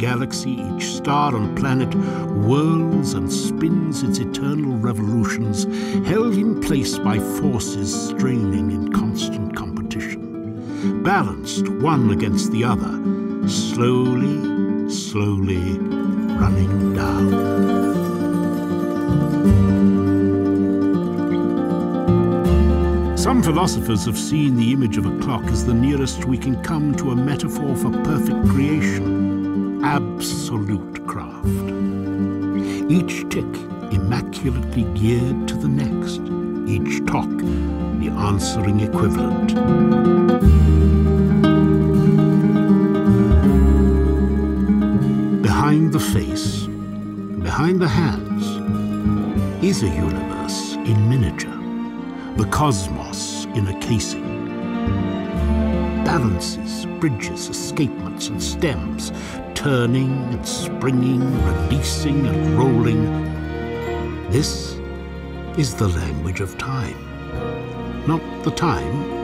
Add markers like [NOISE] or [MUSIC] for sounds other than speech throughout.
galaxy, each star and planet whirls and spins its eternal revolutions, held in place by forces straining in constant competition, balanced one against the other, slowly, slowly running down. Some philosophers have seen the image of a clock as the nearest we can come to a metaphor for perfect creation, absolute craft. Each tick immaculately geared to the next, each tock the answering equivalent. Behind the face, behind the hands, is a universe in miniature the cosmos in a casing. Balances, bridges, escapements, and stems, turning and springing, releasing and rolling. This is the language of time. Not the time.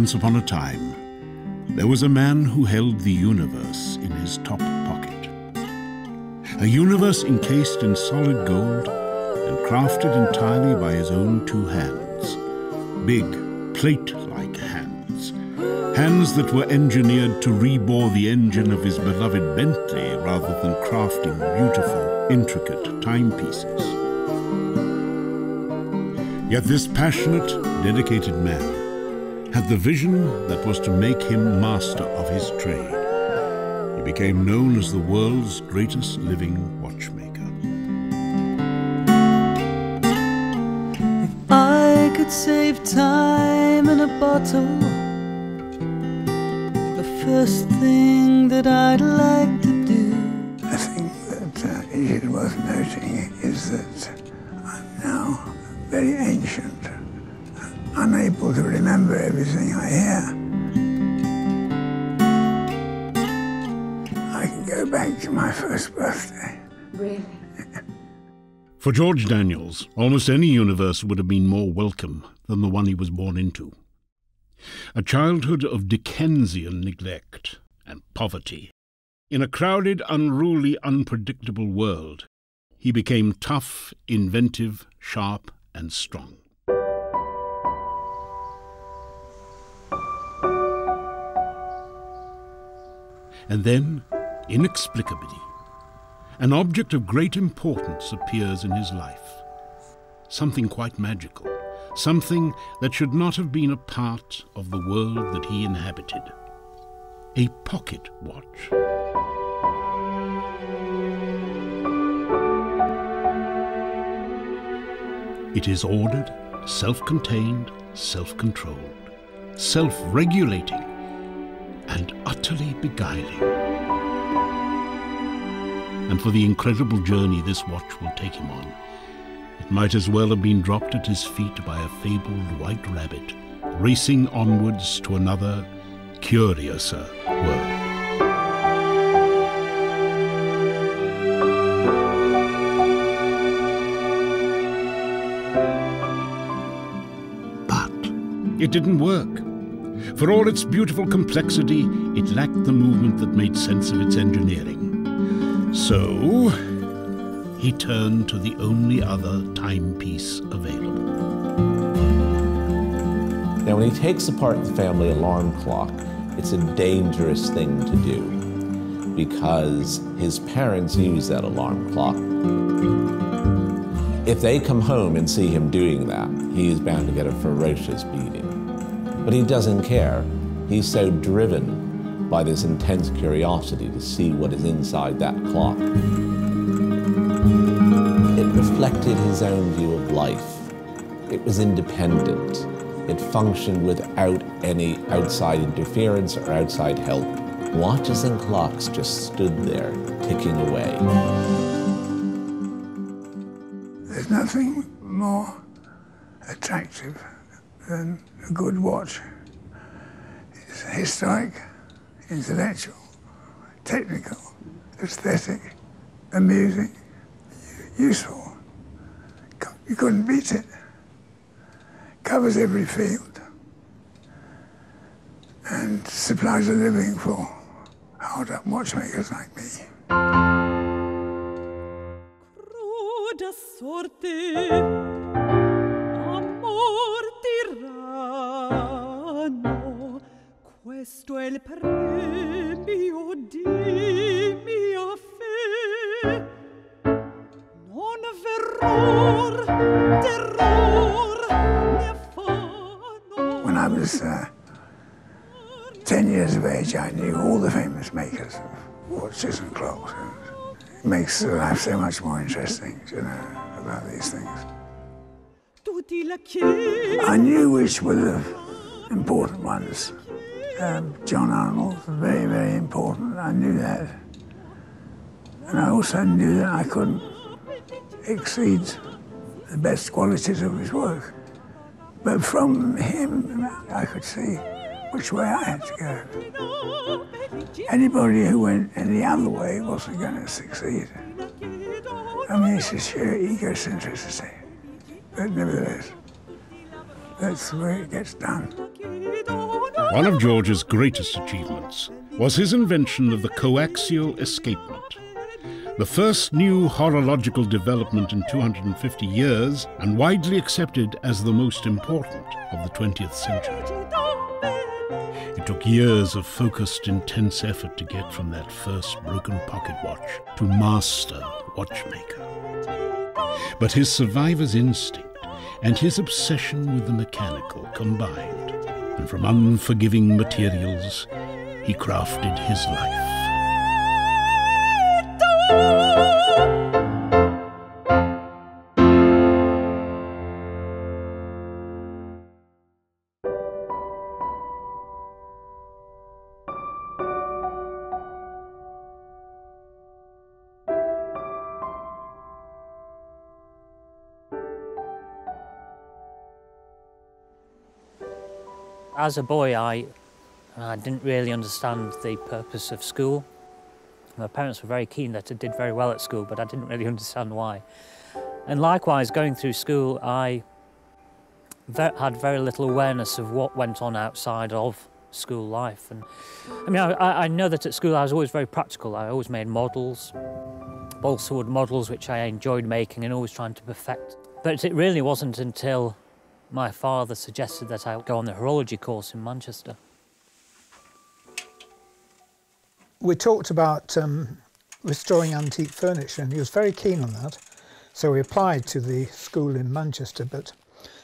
Once upon a time, there was a man who held the universe in his top pocket. A universe encased in solid gold and crafted entirely by his own two hands. Big, plate-like hands. Hands that were engineered to rebore the engine of his beloved Bentley rather than crafting beautiful, intricate timepieces. Yet this passionate, dedicated man the vision that was to make him master of his trade. He became known as the world's greatest living watchmaker. If I could save time in a bottle, the first thing that I'd like to do. I think that uh, it is worth noting is that everything I hear. I can go back to my first birthday. Really? [LAUGHS] For George Daniels, almost any universe would have been more welcome than the one he was born into. A childhood of Dickensian neglect and poverty. In a crowded, unruly, unpredictable world, he became tough, inventive, sharp, and strong. And then, inexplicably, an object of great importance appears in his life. Something quite magical, something that should not have been a part of the world that he inhabited. A pocket watch. It is ordered, self-contained, self-controlled, self-regulating, and utterly beguiling. And for the incredible journey this watch will take him on, it might as well have been dropped at his feet by a fabled white rabbit, racing onwards to another, curiouser world. But it didn't work. For all its beautiful complexity, it lacked the movement that made sense of its engineering. So, he turned to the only other timepiece available. Now, when he takes apart the family alarm clock, it's a dangerous thing to do because his parents use that alarm clock. If they come home and see him doing that, he is bound to get a ferocious beating. But he doesn't care. He's so driven by this intense curiosity to see what is inside that clock. It reflected his own view of life. It was independent. It functioned without any outside interference or outside help. Watches and clocks just stood there, ticking away. There's nothing more attractive than a good watch. It's historic, intellectual, technical, aesthetic, amusing, useful. You couldn't beat it. Covers every field and supplies a living for hard up watchmakers like me. Cruda sorte, questo è il premio di mia fe. Non verror, terror. When I was uh, 10 years of age, I knew all the famous makers of watches and clocks. It makes life so much more interesting to know about these things. Tutti la chiesa. I knew which were the important ones. Um, John Arnold, was very, very important. I knew that. And I also knew that I couldn't exceed the best qualities of his work. But from him, I could see which way I had to go. Anybody who went any other way wasn't going to succeed. I mean, it's just sheer egocentricity. But nevertheless, that's the way it gets done. One of George's greatest achievements was his invention of the coaxial escapement. The first new horological development in 250 years and widely accepted as the most important of the 20th century. It took years of focused, intense effort to get from that first broken pocket watch to master watchmaker. But his survivor's instinct and his obsession with the mechanical combined, and from unforgiving materials, he crafted his life. As a boy, I, I didn't really understand the purpose of school. My parents were very keen that I did very well at school, but I didn't really [LAUGHS] understand why. And likewise, going through school, I had very little awareness of what went on outside of school life. And I mean, I, I know that at school I was always very practical. I always made models, balsa wood models, which I enjoyed making and always trying to perfect. But it really wasn't until my father suggested that I go on the horology course in Manchester. we talked about um, restoring antique furniture, and he was very keen on that. So we applied to the school in Manchester, but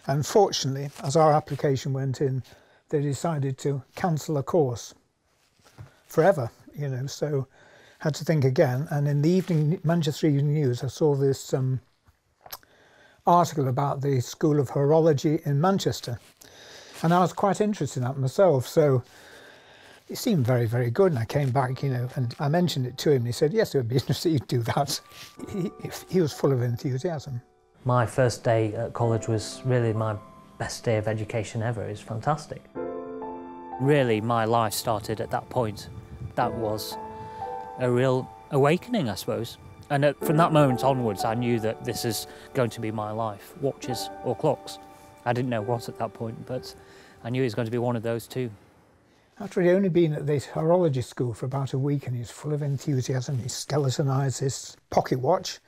unfortunately, as our application went in, they decided to cancel a course forever. You know, so had to think again. And in the evening Manchester Evening News, I saw this um, article about the School of Horology in Manchester, and I was quite interested in that myself. So it seemed very, very good. And I came back, you know, and I mentioned it to him. And he said, yes, it would be [LAUGHS] interesting to do that. He, he was full of enthusiasm. My first day at college was really my best day of education ever. It was fantastic. Really, my life started at that point. That was a real awakening, I suppose. And at, from that moment onwards, I knew that this is going to be my life watches or clocks. I didn't know what at that point, but I knew it was going to be one of those two. After he'd only been at this horology school for about a week and he's full of enthusiasm, he skeletonized this pocket watch,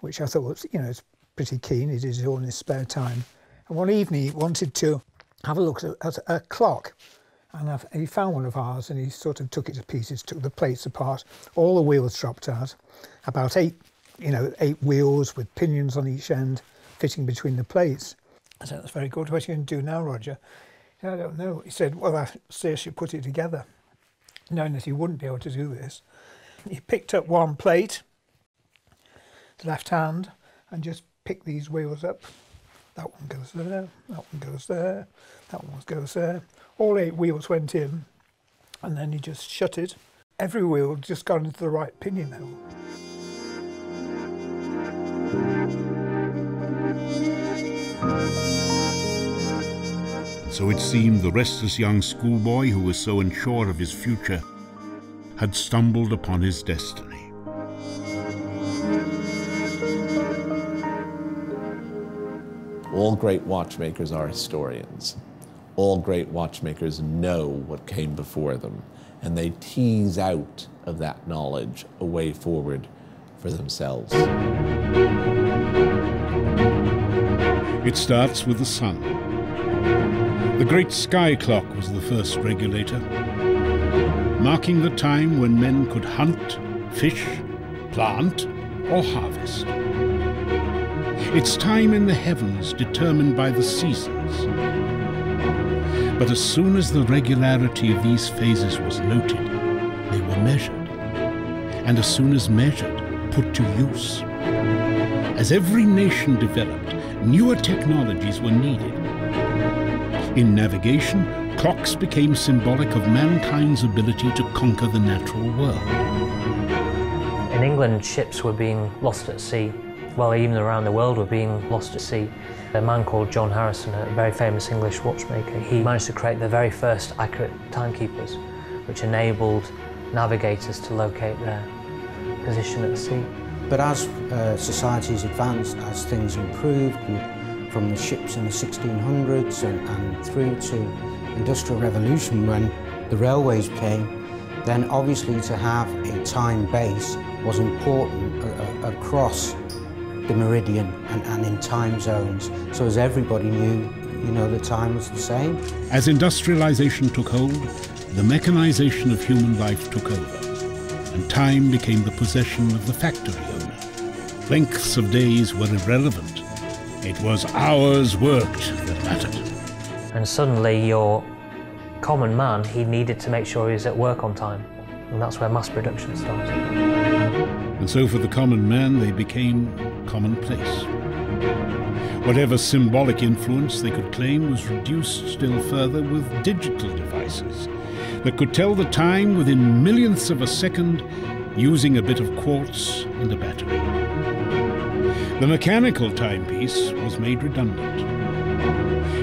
which I thought was, you know, was pretty keen. He did it all in his spare time. And one evening he wanted to have a look at, at a clock. And he found one of ours and he sort of took it to pieces, took the plates apart, all the wheels dropped out, about eight, you know, eight wheels with pinions on each end fitting between the plates. I said, that's very good. What are you going to do now, Roger? I don't know. He said, well, I seriously put it together, knowing that he wouldn't be able to do this. He picked up one plate, left hand, and just picked these wheels up. That one goes there, that one goes there, that one goes there. All eight wheels went in, and then he just shut it every wheel just got into the right pinion hole. So it seemed the restless young schoolboy who was so unsure of his future had stumbled upon his destiny. All great watchmakers are historians. All great watchmakers know what came before them, and they tease out of that knowledge a way forward for themselves. It starts with the sun. The great sky clock was the first regulator, marking the time when men could hunt, fish, plant, or harvest. Its time in the heavens determined by the seasons. But as soon as the regularity of these phases was noted, they were measured. And as soon as measured, put to use. As every nation developed, newer technologies were needed. In navigation, clocks became symbolic of mankind's ability to conquer the natural world. In England, ships were being lost at sea well, even around the world were being lost at sea. A man called John Harrison, a very famous English watchmaker, he managed to create the very first accurate timekeepers, which enabled navigators to locate their position at sea. But as uh, societies advanced, as things improved, from the ships in the 1600s and, and through to Industrial Revolution when the railways came, then obviously to have a time base was important uh, uh across the meridian and, and in time zones. So as everybody knew, you know, the time was the same. As industrialization took hold, the mechanization of human life took over, and time became the possession of the factory owner. Lengths of days were irrelevant. It was hours worked that mattered. And suddenly your common man, he needed to make sure he was at work on time. And that's where mass production started. And so for the common man, they became commonplace. Whatever symbolic influence they could claim was reduced still further with digital devices that could tell the time within millionths of a second using a bit of quartz and a battery. The mechanical timepiece was made redundant.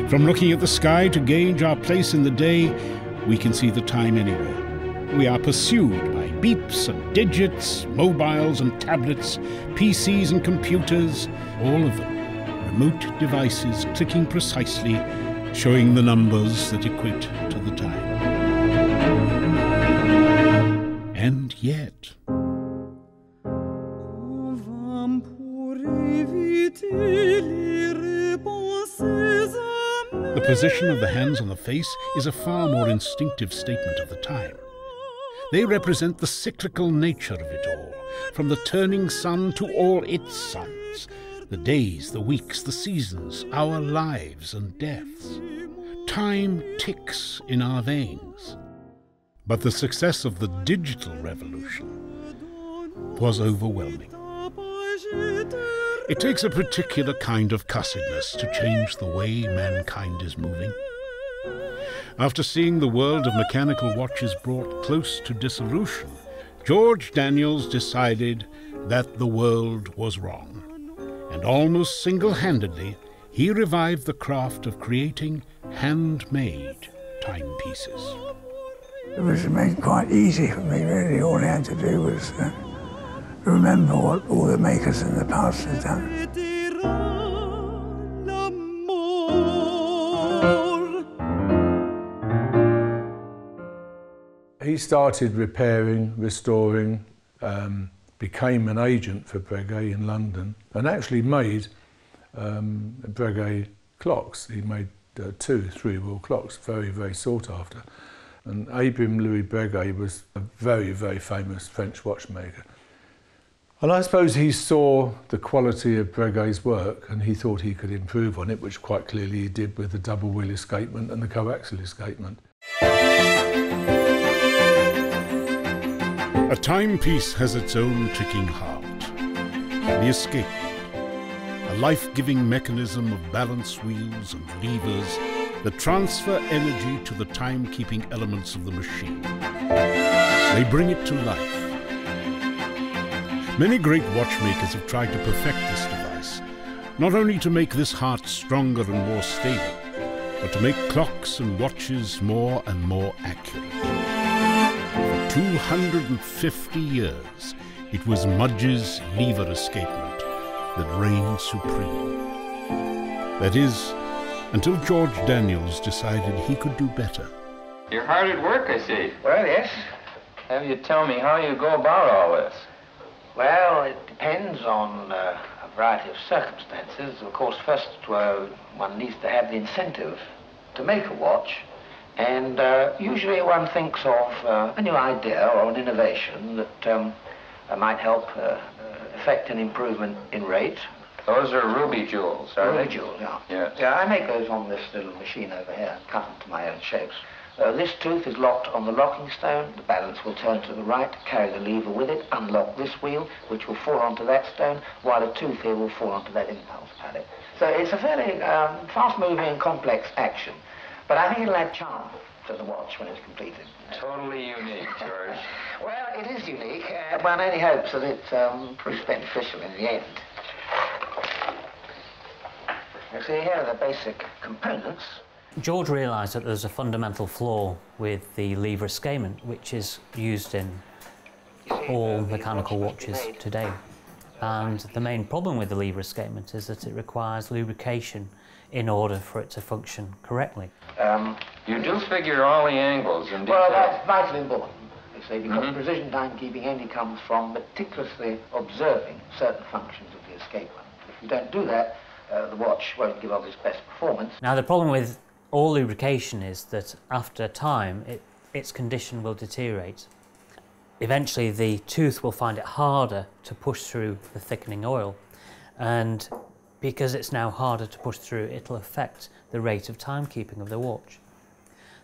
From looking at the sky to gauge our place in the day, we can see the time anywhere. We are pursued by beeps and digits, mobiles and tablets, PCs and computers, all of them remote devices clicking precisely, showing the numbers that equate to the time. And yet. The position of the hands on the face is a far more instinctive statement of the time. They represent the cyclical nature of it all, from the turning sun to all its suns, the days, the weeks, the seasons, our lives and deaths. Time ticks in our veins. But the success of the digital revolution was overwhelming. It takes a particular kind of cussedness to change the way mankind is moving. After seeing the world of mechanical watches brought close to dissolution, George Daniels decided that the world was wrong. And almost single handedly, he revived the craft of creating handmade timepieces. It was made quite easy for me, really. All I had to do was uh, remember what all the makers in the past had done. He started repairing, restoring, um, became an agent for Breguet in London, and actually made um, Breguet clocks. He made uh, two three-wheel clocks, very, very sought after. And Abraham Louis Breguet was a very, very famous French watchmaker. And I suppose he saw the quality of Breguet's work and he thought he could improve on it, which quite clearly he did with the double wheel escapement and the coaxial escapement. A timepiece has its own ticking heart. The escape, a life-giving mechanism of balance wheels and levers that transfer energy to the timekeeping elements of the machine. they bring it to life. Many great watchmakers have tried to perfect this device, not only to make this heart stronger and more stable, but to make clocks and watches more and more accurate. For 250 years, it was Mudge's lever escapement that reigned supreme. That is, until George Daniels decided he could do better. You're hard at work, I see. Well, yes. Have you tell me how you go about all this? Well, it depends on uh, a variety of circumstances. Of course, first, uh, one needs to have the incentive to make a watch. And uh, usually one thinks of uh, a new idea or an innovation that um, uh, might help uh, effect an improvement in rate. Those are ruby jewels, are ruby they? jewels, yeah. Yes. Yeah, I make those on this little machine over here, cut into my own shapes. Uh, this tooth is locked on the locking stone. The balance will turn to the right, carry the lever with it, unlock this wheel, which will fall onto that stone, while a tooth here will fall onto that impulse pallet. So it's a fairly um, fast-moving and complex action. But I think it'll add charm to the watch when it's completed. Totally unique, George. [LAUGHS] well, it is unique. Uh, one only hopes that it um, proves beneficial in the end. You see, here are the basic components. George realised that there's a fundamental flaw with the lever escapement, which is used in all mechanical watches today. And the main problem with the lever escapement is that it requires lubrication in order for it to function correctly. Um, you do figure all the angles and Well, that's vitally important, you see, because Mhm. precision timekeeping only comes from meticulously observing certain functions of the escapement. If you don't do that, uh, the watch won't give off its best performance. Now, the problem with all lubrication is that after time, it, its condition will deteriorate. Eventually, the tooth will find it harder to push through the thickening oil, and because it's now harder to push through, it'll affect the rate of timekeeping of the watch.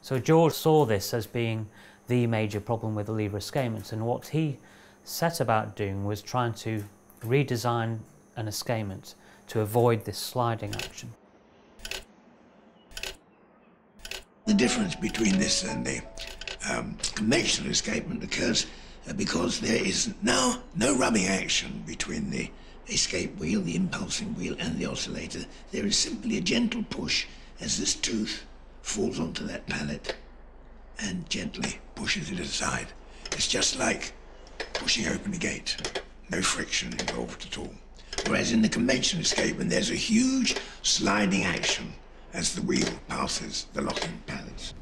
So George saw this as being the major problem with the lever escapement, and what he set about doing was trying to redesign an escapement to avoid this sliding action. The difference between this and the um, conventional escapement occurs uh, because there is now no rubbing action between the escape wheel, the impulsing wheel, and the oscillator. There is simply a gentle push as this tooth falls onto that pallet and gently pushes it aside. It's just like pushing open a gate. No friction involved at all. Whereas in the conventional escapement, there's a huge sliding action as the wheel passes the locking pallets.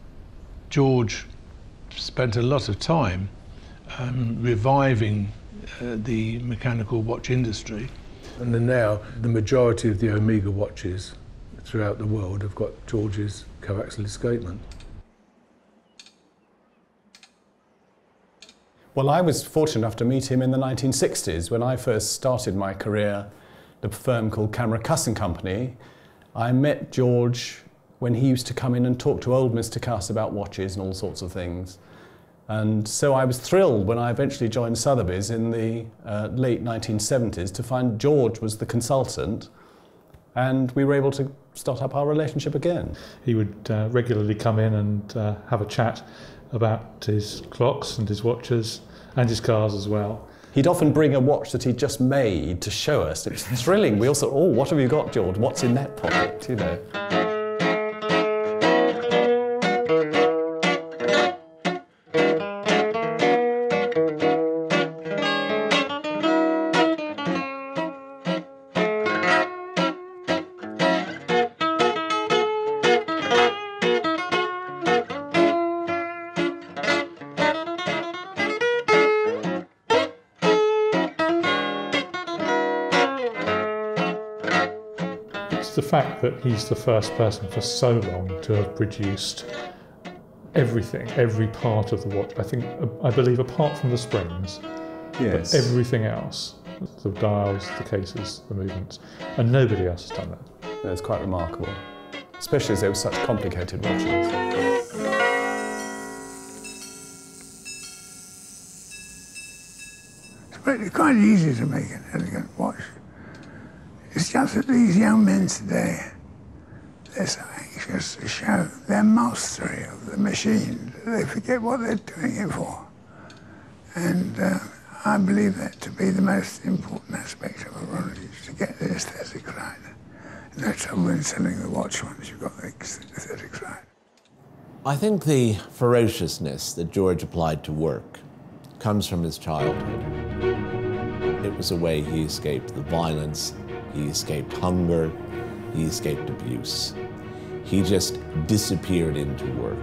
George spent a lot of time um, reviving uh, the mechanical watch industry. And then now the majority of the Omega watches throughout the world have got George's coaxial escapement. Well, I was fortunate enough to meet him in the 1960s when I first started my career at a firm called Camerer Cuss and Company. I met George when he used to come in and talk to old Mr. Cuss about watches and all sorts of things. And so I was thrilled when I eventually joined Sotheby's in the uh, late 1970s to find George was the consultant and we were able to start up our relationship again. He would uh, regularly come in and uh, have a chat about his clocks and his watches and his cars as well. He'd often bring a watch that he'd just made to show us. It was thrilling. We all thought, oh, what have you got, George? What's in that pocket? You know. Fact that he's the first person for so long to have produced everything, every part of the watch. I think, I believe, apart from the springs, Yes. but everything else the dials, the cases, the movements, and nobody else has done that. Yeah, it's quite remarkable, especially as they were such complicated watches. It's quite easy to make an elegant watch. It's just that these young men today, they're so anxious to show their mastery of the machine they forget what they're doing it for. And uh, I believe that to be the most important aspect of horology, to get the aesthetics right. And no trouble in selling the watch once you've got the aesthetics right. I think the ferociousness that George applied to work comes from his childhood. It was a way he escaped the violence, he escaped hunger, he escaped abuse. He just disappeared into work.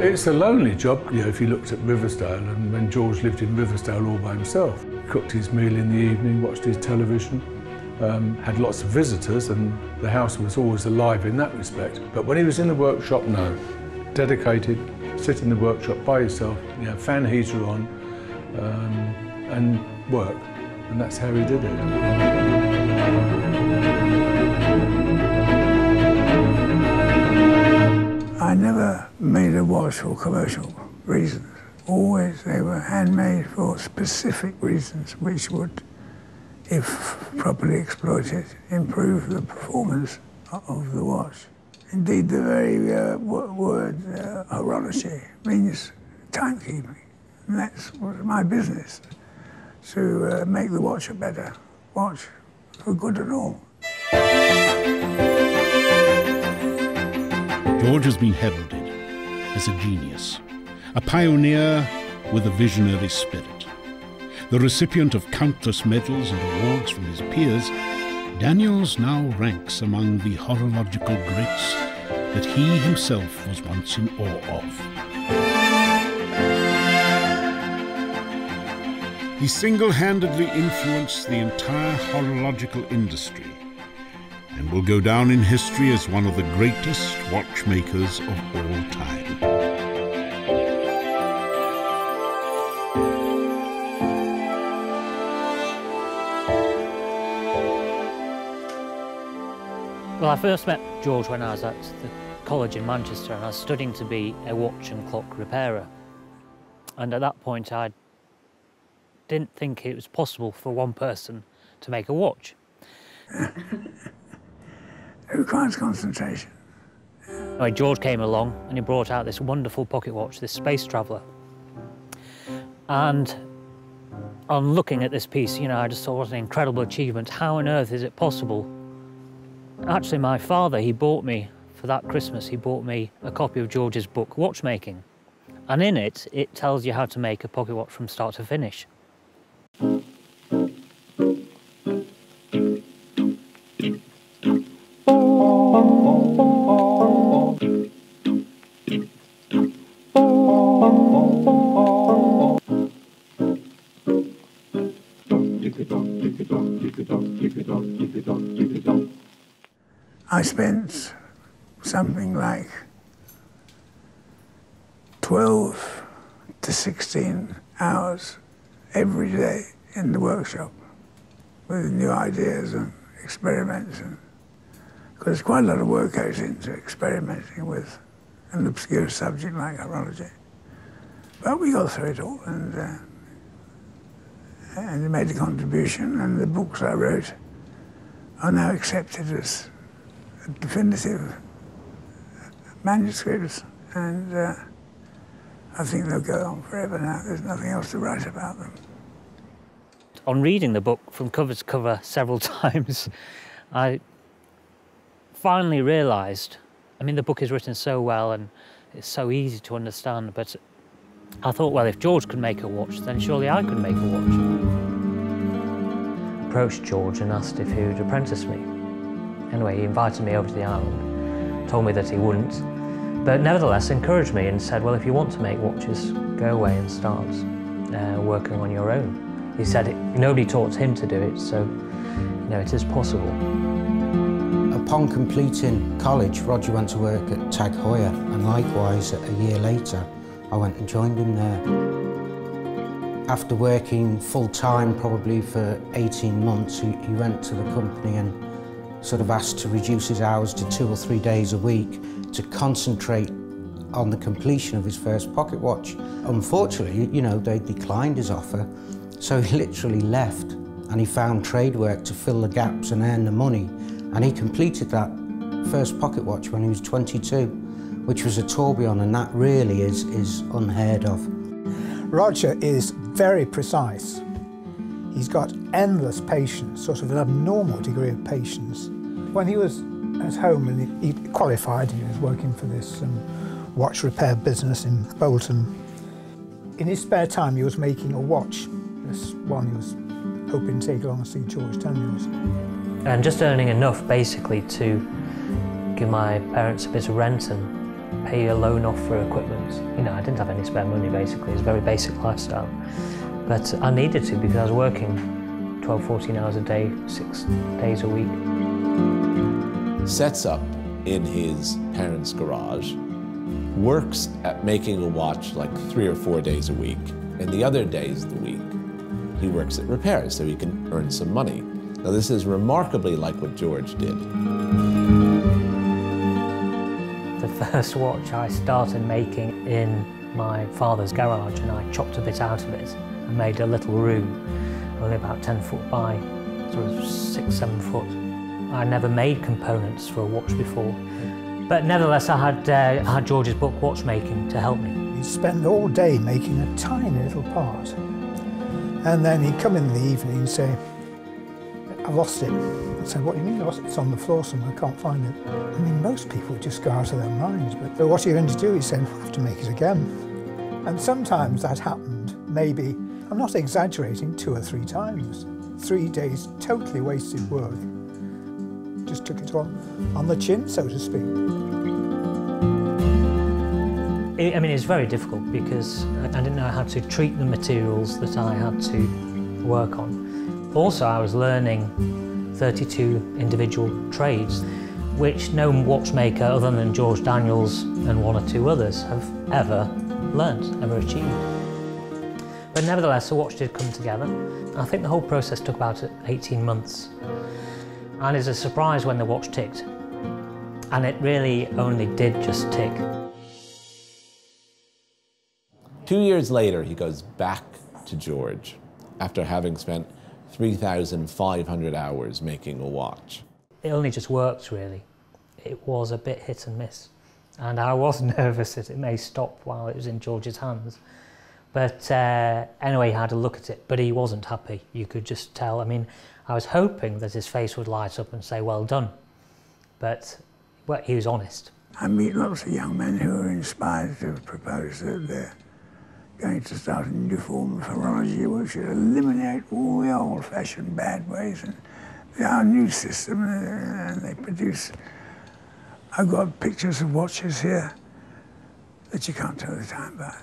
It's a lonely job, you know, if you looked at Riversdale and when George lived in Riversdale all by himself. Cooked his meal in the evening, watched his television, um, had lots of visitors and the house was always alive in that respect. But when he was in the workshop, no. Dedicated, sit in the workshop by yourself, you know, fan heater on um, and work. And that's how he did it. I never made a watch for commercial reasons. Always they were handmade for specific reasons which would, if properly exploited, improve the performance of the watch. Indeed, the very uh, word uh, horology means timekeeping. And that's my business, to uh, make the watch a better watch for good and all. George has been heralded as a genius, a pioneer with a visionary spirit. The recipient of countless medals and awards from his peers, Daniels now ranks among the horological greats that he himself was once in awe of. He single-handedly influenced the entire horological industry and will go down in history as one of the greatest watchmakers of all time. Well, I first met George when I was at the college in Manchester and I was studying to be a watch and clock repairer. And at that point, I didn't think it was possible for one person to make a watch. It [LAUGHS] requires concentration. Anyway, George came along and he brought out this wonderful pocket watch, this Space Traveller. And on looking at this piece, you know, I just thought, what an incredible achievement. How on earth is it possible? Actually, my father, he bought me, for that Christmas, he bought me a copy of George's book, Watchmaking. And in it, it tells you how to make a pocket watch from start to finish. I spent something like 12 to 16 hours every day in the workshop with new ideas and experiments. Because quite a lot of work goes into experimenting with an obscure subject like horology. But we got through it all and, uh, and made a contribution and the books I wrote are now accepted as definitive manuscripts, and uh, I think they'll go on forever now. There's nothing else to write about them. On reading the book from cover to cover [LAUGHS] several times, I finally realised, I mean, the book is written so well and it's so easy to understand, but I thought, well, if George could make a watch, then surely I could make a watch. Approached George and asked if he would apprentice me. Anyway, he invited me over to the island, told me that he wouldn't, but nevertheless encouraged me and said, well, if you want to make watches, go away and start uh, working on your own. He said nobody taught him to do it, so you know, it is possible. Upon completing college, Roger went to work at Tag Heuer, and likewise, a year later, I went and joined him there. After working full-time, probably for 18 months, he, he went to the company and sort of asked to reduce his hours to two or three days a week to concentrate on the completion of his first pocket watch. Unfortunately, you know, they declined his offer, so he literally left and he found trade work to fill the gaps and earn the money. And he completed that first pocket watch when he was 22, which was a tourbillon, and that really is, is unheard of. Roger is very precise. He's got endless patience, sort of an abnormal degree of patience. When he was at home and he, qualified, he was working for this um, watch repair business in Bolton. In his spare time, he was making a watch. This one he was hoping to take along and see George Daniels. And just earning enough basically to give my parents a bit of rent and pay a loan off for equipment. You know, I didn't have any spare money basically, it was a very basic lifestyle. But I needed to because I was working 12, 14 hours a day, six days a week. Sets up in his parents' garage, works at making a watch like three or four days a week, and the other days of the week, he works at repairs so he can earn some money. Now, this is remarkably like what George did. The first watch I started making in my father's garage and I chopped a bit out of it and made a little room, only about 10 foot by sort of six, seven foot. I never made components for a watch before, but nevertheless I had, uh, I had George's book Watchmaking to help me. He'd spend all day making a tiny little part. And then he'd come in the evening and say, I've lost it. I said, what do you mean lost it? It's on the floor somewhere, I can't find it. I mean, most people just go out of their minds, but what are you going to do? He said, I have to make it again. And sometimes that happened, maybe, I'm not exaggerating, two or three times. Three days, totally wasted work. Just took it on, on the chin, so to speak. I mean, it's very difficult because I didn't know how to treat the materials that I had to work on. Also, I was learning 32 individual trades, which no watchmaker other than George Daniels and one or two others have ever learnt, ever achieved. But nevertheless, the watch did come together. I think the whole process took about 18 months. And it's a surprise when the watch ticked. And it really only did just tick. Two years later, he goes back to George after having spent 3,500 hours making a watch. It only just worked, really. It was a bit hit and miss. And I was [LAUGHS] nervous that it may stop while it was in George's hands. But uh, anyway, he had a look at it, but he wasn't happy. You could just tell. I mean, I was hoping that his face would light up and say, well done. But well, he was honest. I meet lots of young men who are inspired to propose that they're going to start a new form of horology which will eliminate all the old-fashioned bad ways and our new system, and they produce. I've got pictures of watches here that you can't tell the time by.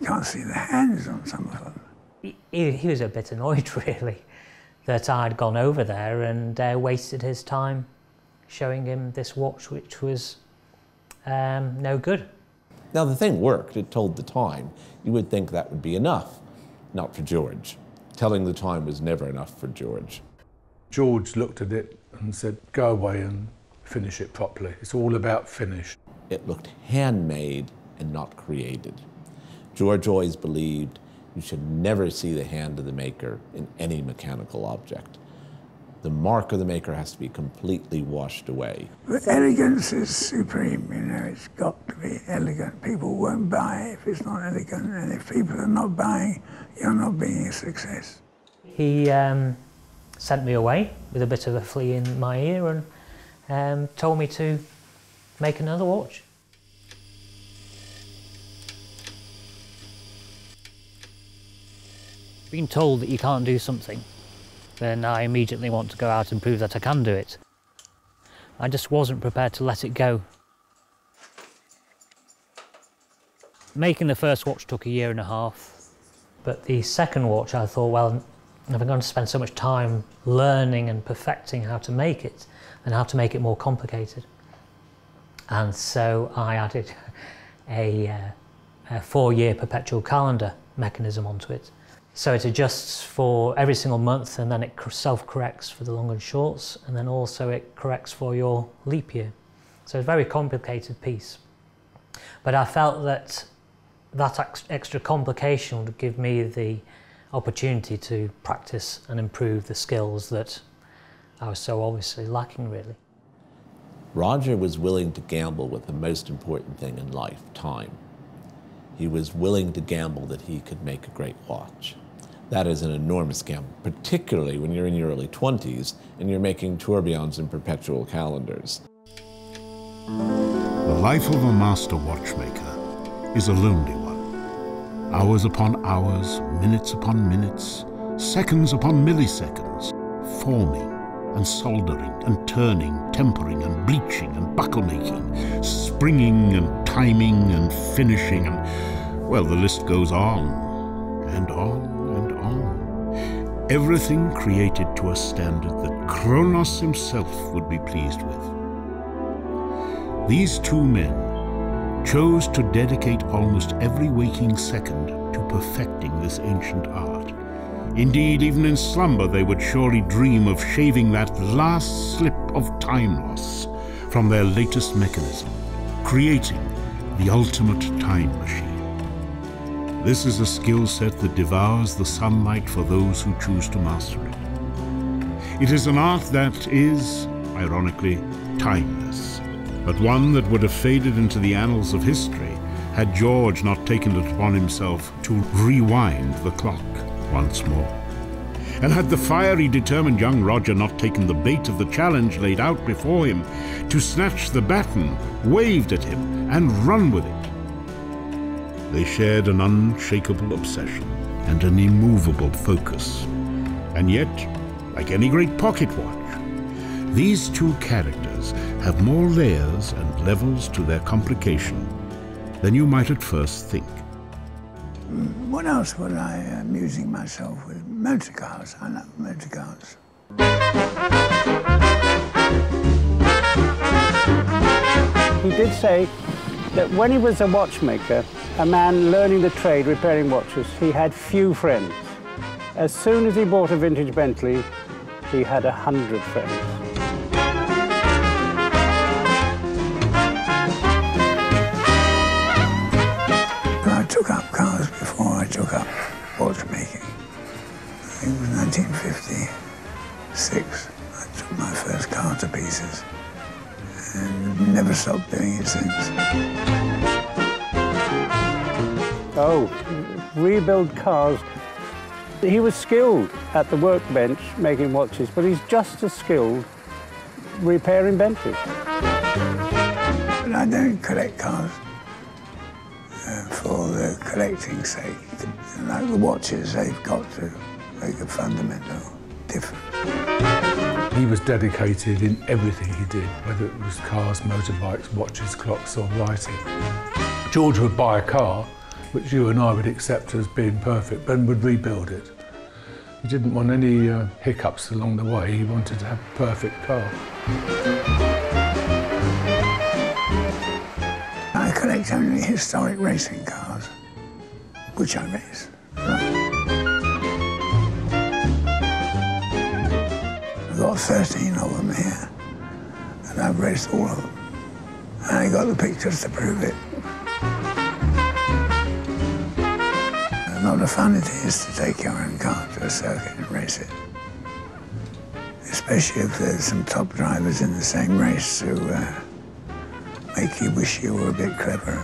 You can't see the hands on some of them. He, he was a bit annoyed, [LAUGHS] really, that I'd gone over there and uh, wasted his time showing him this watch, which was um, no good. Now, the thing worked, it told the time. You would think that would be enough. Not for George. Telling the time was never enough for George. George looked at it and said, go away and finish it properly. It's all about finish. It looked handmade and not created. George always believed you should never see the hand of the maker in any mechanical object. The mark of the maker has to be completely washed away. The elegance is supreme, you know, it's got to be elegant. People won't buy if it's not elegant, and if people are not buying, you're not being a success. He um, sent me away with a bit of a flea in my ear and um, told me to make another watch. Being told that you can't do something, then I immediately want to go out and prove that I can do it. I just wasn't prepared to let it go. Making the first watch took a year and a half, but the second watch I thought, well, if I'm going to spend so much time learning and perfecting how to make it, and how to make it more complicated. And so I added [LAUGHS] a, uh, a four-year perpetual calendar mechanism onto it. So it adjusts for every single month and then it self-corrects for the long and shorts and then also it corrects for your leap year. So it's a very complicated piece. But I felt that that ex extra complication would give me the opportunity to practice and improve the skills that I was so obviously lacking really. Roger was willing to gamble with the most important thing in life, time. He was willing to gamble that he could make a great watch. That is an enormous gamble, particularly when you're in your early 20s and you're making tourbillons and perpetual calendars. The life of a master watchmaker is a lonely one. Hours upon hours, minutes upon minutes, seconds upon milliseconds, forming and soldering and turning, tempering and bleaching and buckle making, springing and timing and finishing and, well, the list goes on and on and. Everything created to a standard that Kronos himself would be pleased with. These two men chose to dedicate almost every waking second to perfecting this ancient art. Indeed, even in slumber, they would surely dream of shaving that last slip of time loss from their latest mechanism, creating the ultimate time machine. This is a skill set that devours the sunlight for those who choose to master it. It is an art that is, ironically, timeless, but one that would have faded into the annals of history had George not taken it upon himself to rewind the clock once more. And had the fiery, determined young Roger not taken the bait of the challenge laid out before him, to snatch the baton waved at him and run with it. They shared an unshakable obsession and an immovable focus. And yet, like any great pocket watch, these two characters have more layers and levels to their complication than you might at first think. What else was I uh, amusing myself with? Motor cars. I love motor cars. He did say that when he was a watchmaker, a man learning the trade repairing watches, he had few friends. As soon as he bought a vintage Bentley, he had a hundred friends. I took up cars before I took up watchmaking. It was 1956. I took my first car to pieces and never stopped doing it since. Oh, rebuild cars. He was skilled at the workbench making watches, but he's just as skilled repairing Bentleys. But I don't collect cars uh, for the collecting's sake. Like the watches, they've got to make a fundamental difference. He was dedicated in everything he did, whether it was cars, motorbikes, watches, clocks, or writing. George would buy a car, which you and I would accept as being perfect, and would rebuild it. He didn't want any uh, hiccups along the way. He wanted to have a perfect car. I collect only historic racing cars, which I race. I've got 13 of them here, and I've raced all of them. And I got the pictures to prove it. What a fun it is to take your own car to a circuit and race it. Especially if there's some top drivers in the same race who uh, make you wish you were a bit cleverer.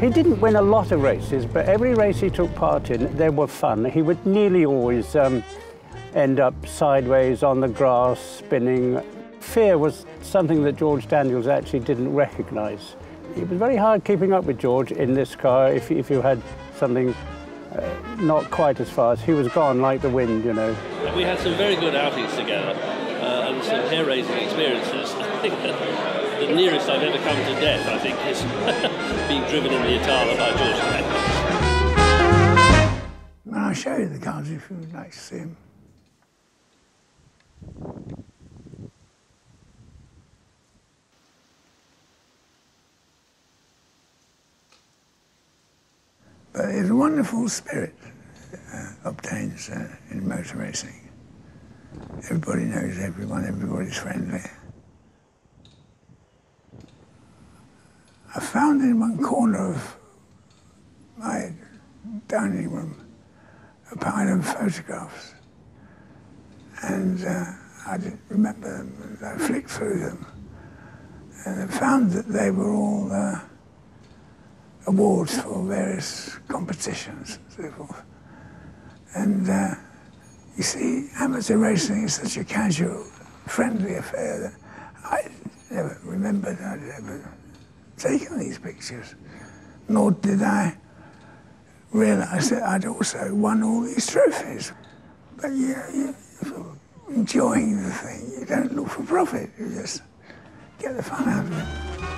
He didn't win a lot of races, but every race he took part in, they were fun. He would nearly always um, end up sideways on the grass, spinning. Fear was something that George Daniels actually didn't recognise. It was very hard keeping up with George in this car if, if you had something uh, not quite as fast. He was gone like the wind, you know. We had some very good outings together uh, and some hair-raising experiences. [LAUGHS] I think the nearest I've ever come to death, I think, is [LAUGHS] being driven in the Itala by George Daniels. And I'll show you the cars if you would like to see them. But it's a wonderful spirit uh, obtains uh, in motor racing. Everybody knows everyone, everybody's friendly. I found in one corner of my dining room a pile of photographs. And uh, I didn't remember them. I flicked through them and I found that they were all uh, awards for various competitions and so forth. And uh, you see, amateur racing is such a casual, friendly affair that I never remembered I'd ever taken these pictures, nor did I realise that I'd also won all these trophies. But you, you're enjoying the thing. You don't look for profit. You just get the fun out of it.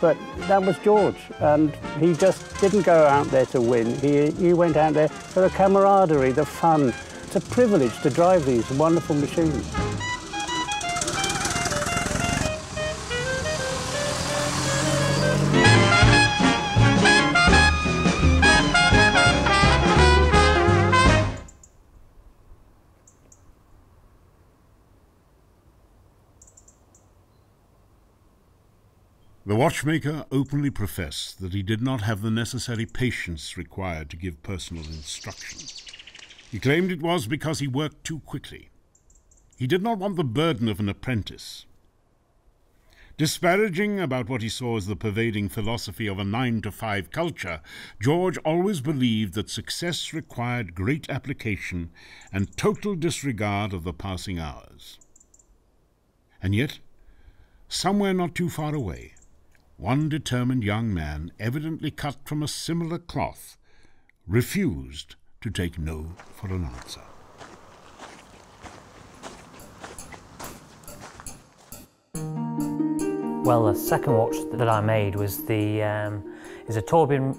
But that was George, and he just didn't go out there to win. He, he went out there for the camaraderie, the fun. It's a privilege to drive these wonderful machines. The watchmaker openly professed that he did not have the necessary patience required to give personal instruction. He claimed it was because he worked too quickly. He did not want the burden of an apprentice. Disparaging about what he saw as the pervading philosophy of a nine to five culture, George always believed that success required great application and total disregard of the passing hours. And yet, somewhere not too far away, one determined young man, evidently cut from a similar cloth, refused to take no for an answer. Well, the second watch that I made was the um, is a Tourbillon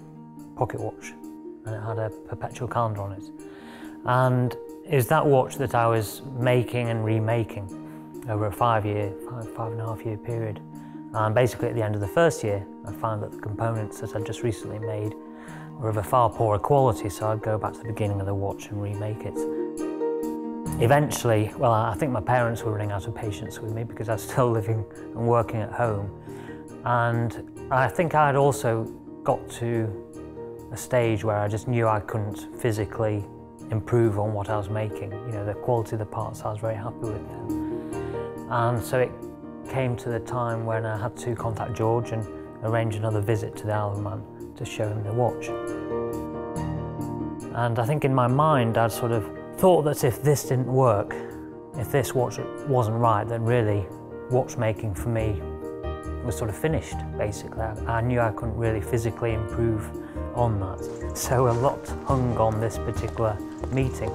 pocket watch, and it had a perpetual calendar on it. And is that watch that I was making and remaking over a five-year, five, five and a half year period. And basically, at the end of the first year, I found that the components that I'd just recently made were of a far poorer quality, so I'd go back to the beginning of the watch and remake it. Eventually, well, I think my parents were running out of patience with me because I was still [LAUGHS] living and working at home. And I think I'd also got to a stage where I just knew I couldn't physically improve on what I was making. You know, the quality of the parts I was very happy with them. And so it came to the time when I had to contact George and arrange another visit to the Alderman to show him the watch. And I think in my mind I'd sort of thought that if this didn't work, if this watch wasn't right, then really watchmaking for me was sort of finished, basically. I knew I couldn't really physically improve on that. So a lot hung on this particular meeting.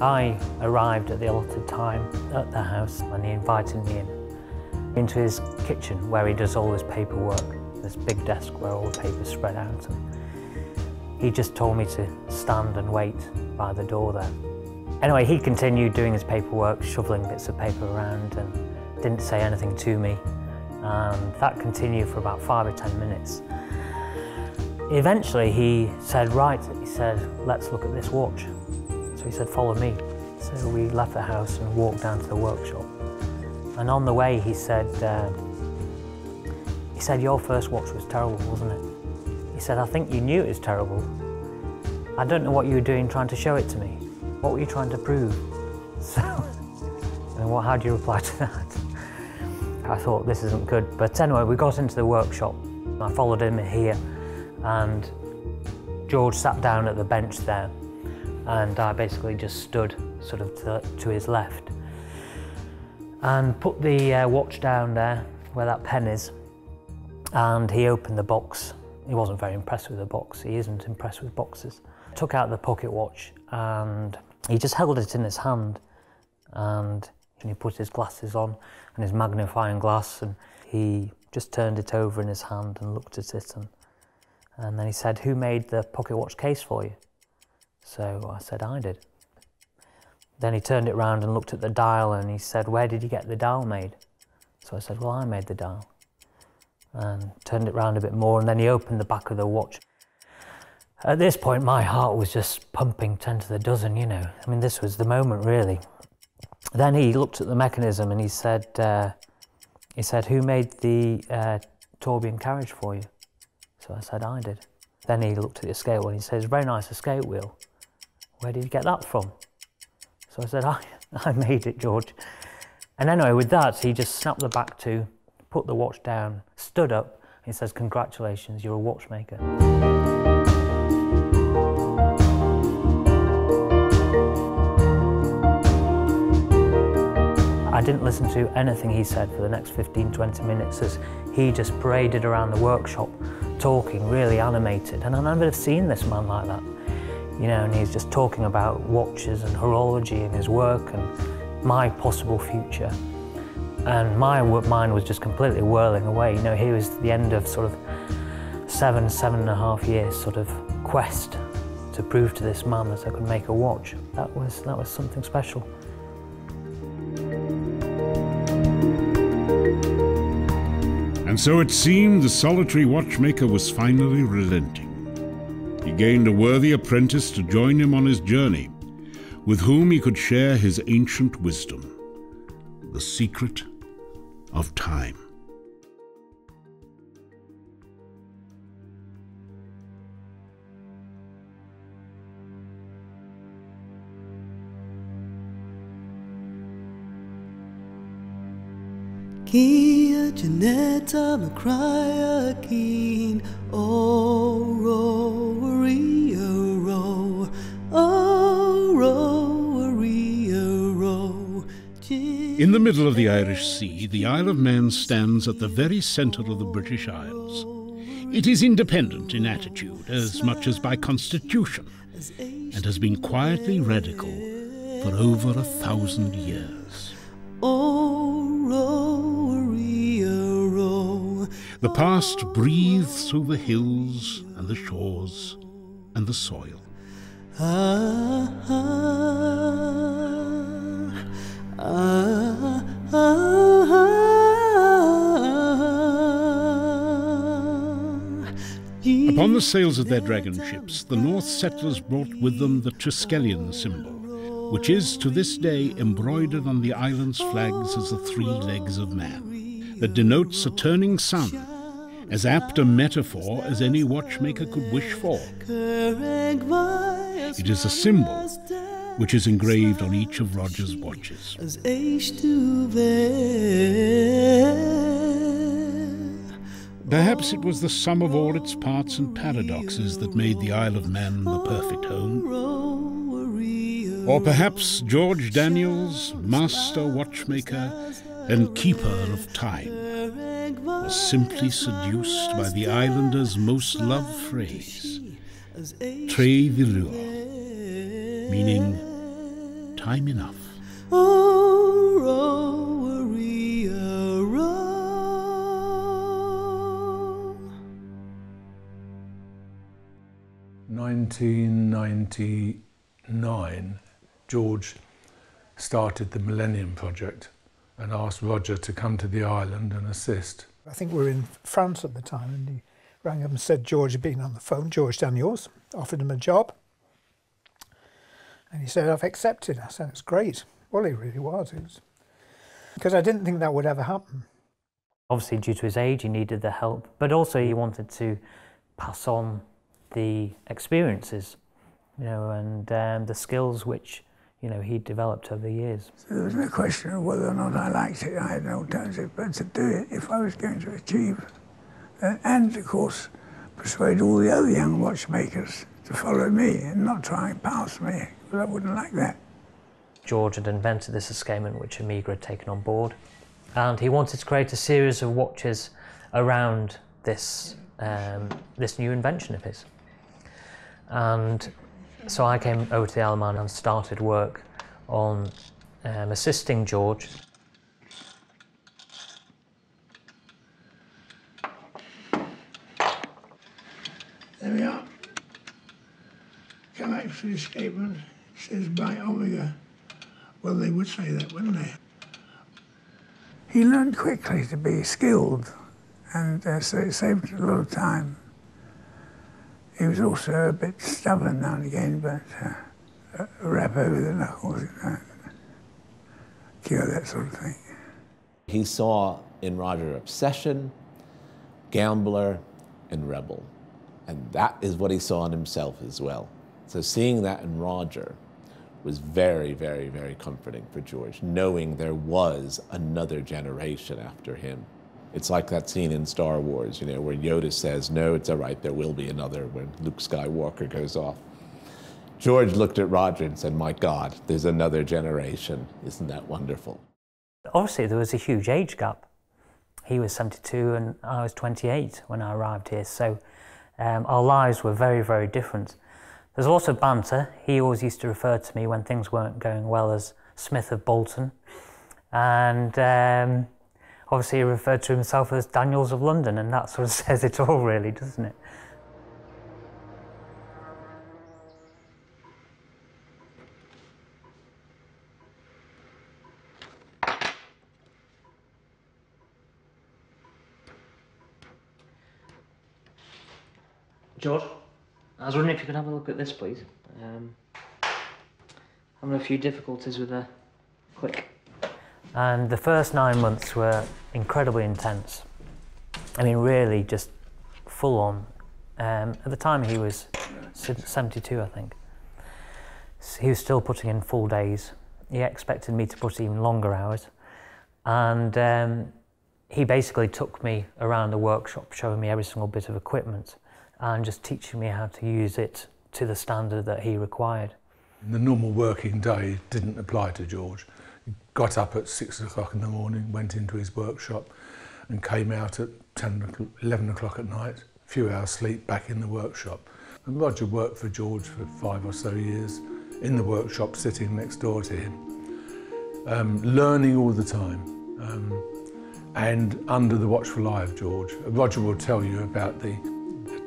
I arrived at the allotted time at the house and he invited me in into his kitchen where he does all his paperwork. This big desk where all the paper's spread out. And he just told me to stand and wait by the door there. Anyway, he continued doing his paperwork, shoveling bits of paper around and didn't say anything to me. And that continued for about five or ten minutes. Eventually he said, right, he said, let's look at this watch. So he said, follow me. So we left the house and walked down to the workshop. And on the way he said, uh, he said, your first watch was terrible, wasn't it? He said, I think you knew it was terrible. I don't know what you were doing trying to show it to me. What were you trying to prove? [LAUGHS] So, and what, how do you reply to that? I thought this isn't good. But anyway, we got into the workshop. I followed him here and George sat down at the bench there and I basically just stood sort of to, to his left and put the uh, watch down there where that pen is and he opened the box. He wasn't very impressed with the box. He isn't impressed with boxes. Took out the pocket watch and he just held it in his hand and he put his glasses on and his magnifying glass and he just turned it over in his hand and looked at it and, and then he said, who made the pocket watch case for you? So I said, I did. Then he turned it round and looked at the dial and he said, where did you get the dial made? So I said, well, I made the dial. And turned it round a bit more and then he opened the back of the watch. At this point, my heart was just pumping 10 to the dozen, you know. I mean, this was the moment, really. Then he looked at the mechanism and he said, uh, he said, who made the uh, Tourbillon carriage for you? So I said, I did. Then he looked at the escape wheel and he says, very nice escape wheel. Where did you get that from? So I said, I, [LAUGHS] I made it, George. And anyway, with that, he just snapped the back to, put the watch down, stood up, he says, Congratulations, you're a watchmaker. I didn't listen to anything he said for the next 15, 20 minutes as he just paraded around the workshop talking, really animated. And I never have seen this man like that. You know, and he's just talking about watches and horology and his work and my possible future. And my mind was just completely whirling away. You know, here was the end of sort of seven, seven and a half years sort of quest to prove to this man that I could make a watch. That was, that was something special. And so it seemed the solitary watchmaker was finally relenting. He gained a worthy apprentice to join him on his journey, with whom he could share his ancient wisdom, the secret of time. Kia Janetta Macria Keen O Ro Rio Ro O Ro Rio Ro In the middle of the Irish Sea, the Isle of Man stands at the very centre of the British Isles. It is independent in attitude as much as by constitution, and has been quietly radical for over a thousand years. O Ro Rio Ro The past breathes through the hills and the shores and the soil. Upon the sails of their dragon ships, the Norse settlers brought with them the Triskelion symbol, which is to this day embroidered on the island's flags as the three legs of man, that denotes a turning sun, as apt a metaphor as any watchmaker could wish for. It is a symbol which is engraved on each of Roger's watches. as eis tu ver. Perhaps it was the sum of all its parts and paradoxes that made the Isle of Man the perfect home. Or perhaps George Daniels, master watchmaker and keeper of time, was simply seduced by the islander's most loved phrase, Traa dy liooar, meaning time enough. Rio Ro. 1999, George started the Millennium Project and asked Roger to come to the island and assist. I think we were in France at the time, and he rang up and said George had been on the phone, George Daniels, offered him a job. And he said, I've accepted. I said, it's great. Well, he really was. It was because I didn't think that would ever happen. Obviously, due to his age, he needed the help, but also he wanted to pass on the experiences, you know, and um, the skills which, you know, he'd developed over the years. So there was no question of whether or not I liked it. I had no alternative but to do it if I was going to achieve. Uh, and, of course, persuade all the other young watchmakers to follow me and not try and pass me, because I wouldn't like that. George had invented this escapement which Omega had taken on board, and he wanted to create a series of watches around this um, this new invention of his. And so I came over to the Isle of Man and started work on um, assisting George. There we are. Co-Axial escapement says by Omega. Well, they would say that, wouldn't they? He learned quickly to be skilled, and uh, so it saved a lot of time. He was also a bit stubborn now and again, but uh, a rap over the knuckles, you know, cure that sort of thing. He saw in Roger obsession, gambler, and rebel. And that is what he saw in himself as well. So seeing that in Roger was very, very, very comforting for George, knowing there was another generation after him. It's like that scene in Star Wars, you know, where Yoda says, No, it's all right, there will be another when Luke Skywalker goes off. George looked at Roger and said, My God, there's another generation. Isn't that wonderful? Obviously, there was a huge age gap. He was 72 and I was 28 when I arrived here, so um, our lives were very, very different. There's also banter. He always used to refer to me when things weren't going well as Smith of Bolton. And um, obviously, he referred to himself as Daniels of London, and that sort of [LAUGHS] says it all, really, doesn't it? George, I was wondering if you could have a look at this, please. Um, having a few difficulties with the click. And the first nine months were incredibly intense. I mean, really just full on. Um, at the time, he was 72, I think. So he was still putting in full days. He expected me to put even longer hours. And um, he basically took me around the workshop, showing me every single bit of equipment and just teaching me how to use it to the standard that he required. The normal working day didn't apply to George. Got up at six o'clock in the morning, went into his workshop and came out at 10, 11 o'clock at night, a few hours sleep back in the workshop. And Roger worked for George for five or so years in the workshop, sitting next door to him, um, learning all the time. Um, and under the watchful eye of George. Roger will tell you about the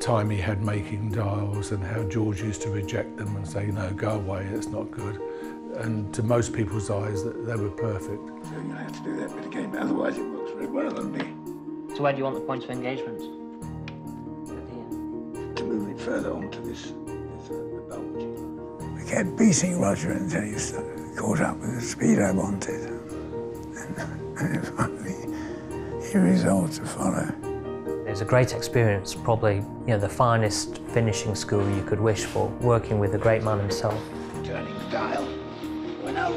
time he had making dials and how George used to reject them and say, no, go away, it's not good. And to most people's eyes, that they were perfect. So you're going to have to do that bit again, otherwise it works very well on me. So where do you want the points of engagement? To move it further onto this, this uh, bulge. We kept beating Roger until he caught up with the speed I wanted. And, and finally, he resolved to follow. It was a great experience, probably you know the finest finishing school you could wish for, working with the great man himself.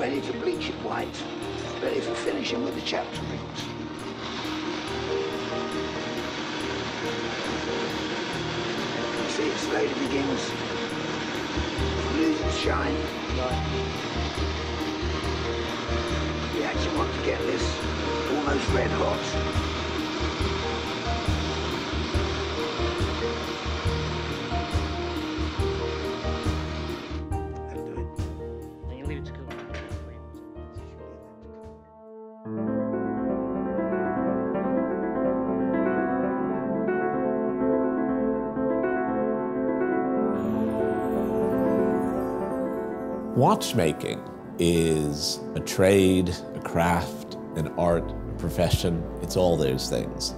Ready to bleach it white, ready for finishing with the chapter rings. See, it slowly begins to lose its shine. We actually want to get this almost red hot. Watchmaking is a trade, a craft, an art, a profession. It's all those things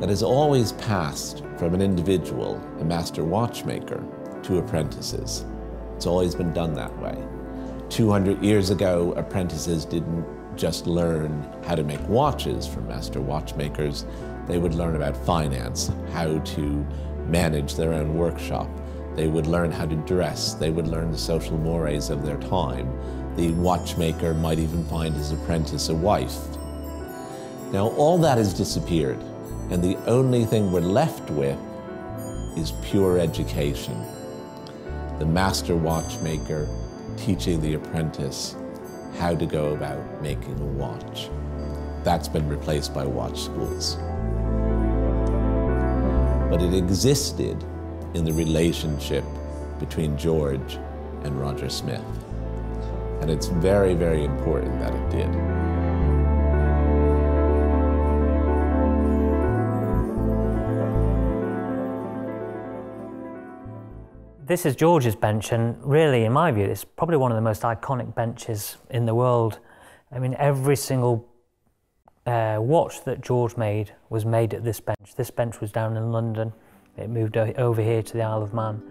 that has always passed from an individual, a master watchmaker, to apprentices. It's always been done that way. 200 years ago, apprentices didn't just learn how to make watches from master watchmakers, they would learn about finance, how to manage their own workshop, they would learn how to dress. They would learn the social mores of their time. The watchmaker might even find his apprentice a wife. Now, all that has disappeared, and the only thing we're left with is pure education. The master watchmaker teaching the apprentice how to go about making a watch. That's been replaced by watch schools. But it existed in the relationship between George and Roger Smith. And it's very, very important that it did. This is George's bench, and really, in my view, it's probably one of the most iconic benches in the world. I mean, every single uh, watch that George made was made at this bench. This bench was down in London. It moved over here to the Isle of Man.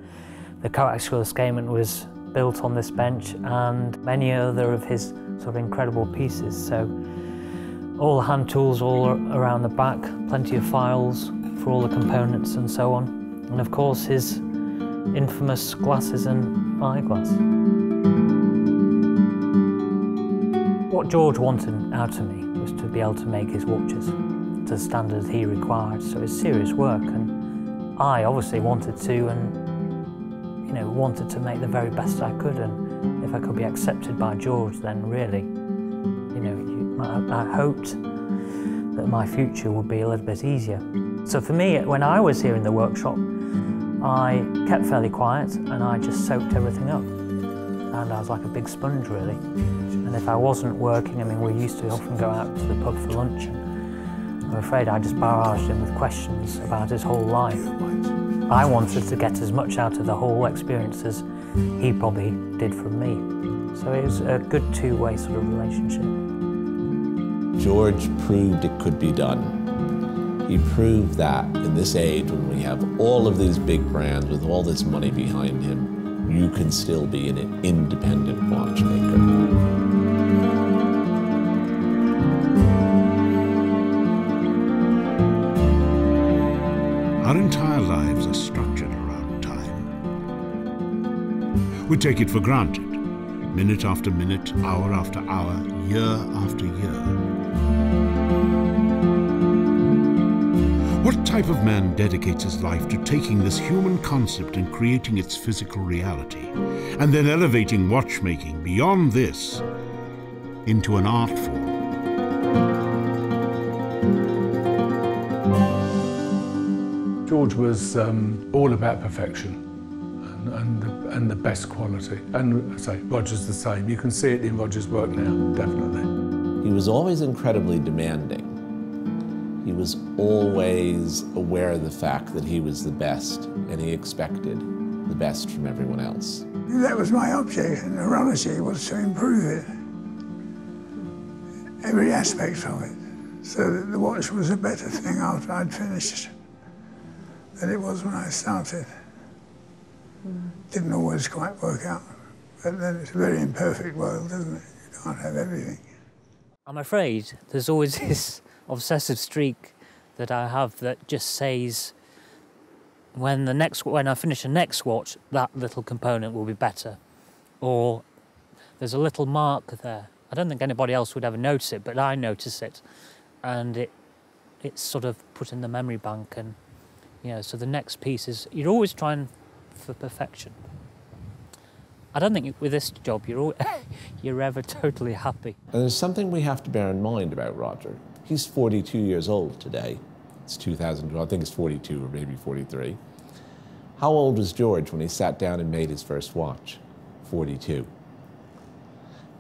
The coaxial escapement was built on this bench and many other of his sort of incredible pieces. So all the hand tools all around the back, plenty of files for all the components and so on. And of course his infamous glasses and eyeglass. what George wanted out of me was to be able to make his watches to the standards he required. So it's serious work, and I obviously wanted to, and you know, wanted to make the very best I could. And if I could be accepted by George, then really, you know, I, I hoped that my future would be a little bit easier. So for me, when I was here in the workshop, I kept fairly quiet and I just soaked everything up. And I was like a big sponge, really. And if I wasn't working, I mean, we used to often go out to the pub for lunch. And I'm afraid I just barraged him with questions about his whole life. I wanted to get as much out of the whole experience as he probably did from me. So it was a good two-way sort of relationship. George proved it could be done. He proved that in this age, when we have all of these big brands with all this money behind him, you can still be an independent watchmaker. Entire lives are structured around time. We take it for granted, minute after minute, hour after hour, year after year. What type of man dedicates his life to taking this human concept and creating its physical reality, and then elevating watchmaking beyond this into an art form? George was um, all about perfection and, and, the, and the best quality. And I say, Roger's the same. You can see it in Roger's work now, definitely. He was always incredibly demanding. He was always aware of the fact that he was the best, and he expected the best from everyone else. That was my object, and horology was to improve it. Every aspect of it. So that the watch was a better thing after I'd finished than it was when I started. Didn't always quite work out. But then it's a very imperfect world, isn't it? You can't have everything. I'm afraid there's always [LAUGHS] this obsessive streak that I have that just says when the next when I finish the next watch, that little component will be better. Or there's a little mark there. I don't think anybody else would ever notice it, but I notice it. And it it's sort of put in the memory bank and you know, so the next piece is you're always trying for perfection. I don't think with this job you're all, [LAUGHS] you're ever totally happy. And there's something we have to bear in mind about Roger. He's 42 years old today. It's 2012. I think it's 42 or maybe 43. How old was George when he sat down and made his first watch? 42.